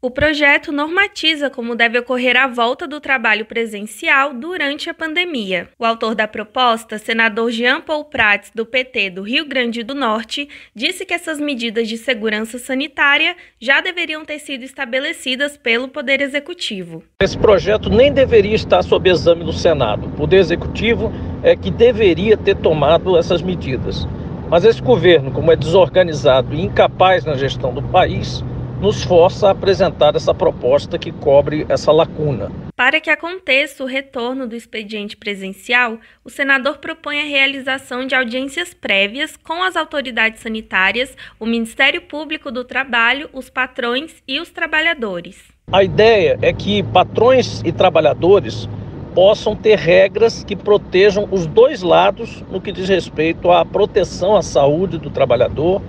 O projeto normatiza como deve ocorrer a volta do trabalho presencial durante a pandemia. O autor da proposta, senador Jean Paul Prats, do PT do Rio Grande do Norte, disse que essas medidas de segurança sanitária já deveriam ter sido estabelecidas pelo Poder Executivo. Esse projeto nem deveria estar sob exame no Senado. O Poder Executivo é que deveria ter tomado essas medidas. Mas esse governo, como é desorganizado e incapaz na gestão do país, nos força a apresentar essa proposta que cobre essa lacuna. Para que aconteça o retorno do expediente presencial, o senador propõe a realização de audiências prévias com as autoridades sanitárias, o Ministério Público do Trabalho, os patrões e os trabalhadores. A ideia é que patrões e trabalhadores possam ter regras que protejam os dois lados no que diz respeito à proteção à saúde do trabalhador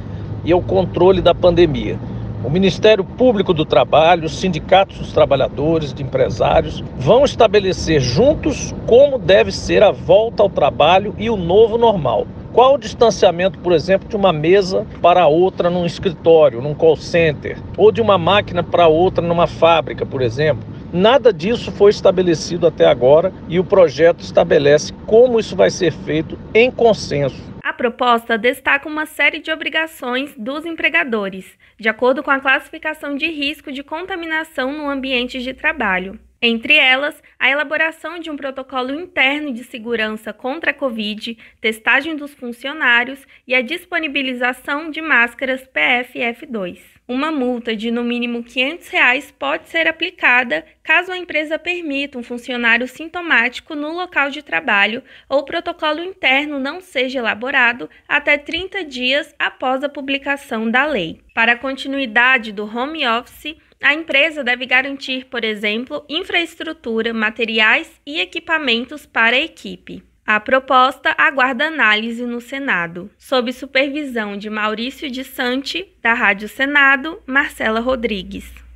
e ao controle da pandemia. O Ministério Público do Trabalho, os sindicatos dos trabalhadores, de empresários, vão estabelecer juntos como deve ser a volta ao trabalho e o novo normal. Qual o distanciamento, por exemplo, de uma mesa para outra num escritório, num call center, ou de uma máquina para outra numa fábrica, por exemplo? Nada disso foi estabelecido até agora e o projeto estabelece como isso vai ser feito em consenso proposta destaca uma série de obrigações dos empregadores, de acordo com a classificação de risco de contaminação no ambiente de trabalho. Entre elas, a elaboração de um protocolo interno de segurança contra a Covid, testagem dos funcionários e a disponibilização de máscaras PFF2. Uma multa de no mínimo 500 reais pode ser aplicada caso a empresa permita um funcionário sintomático no local de trabalho ou o protocolo interno não seja elaborado até 30 dias após a publicação da lei. Para a continuidade do home office, a empresa deve garantir, por exemplo, infraestrutura, materiais e equipamentos para a equipe. A proposta aguarda análise no Senado, sob supervisão de Maurício de Sante, da Rádio Senado, Marcela Rodrigues.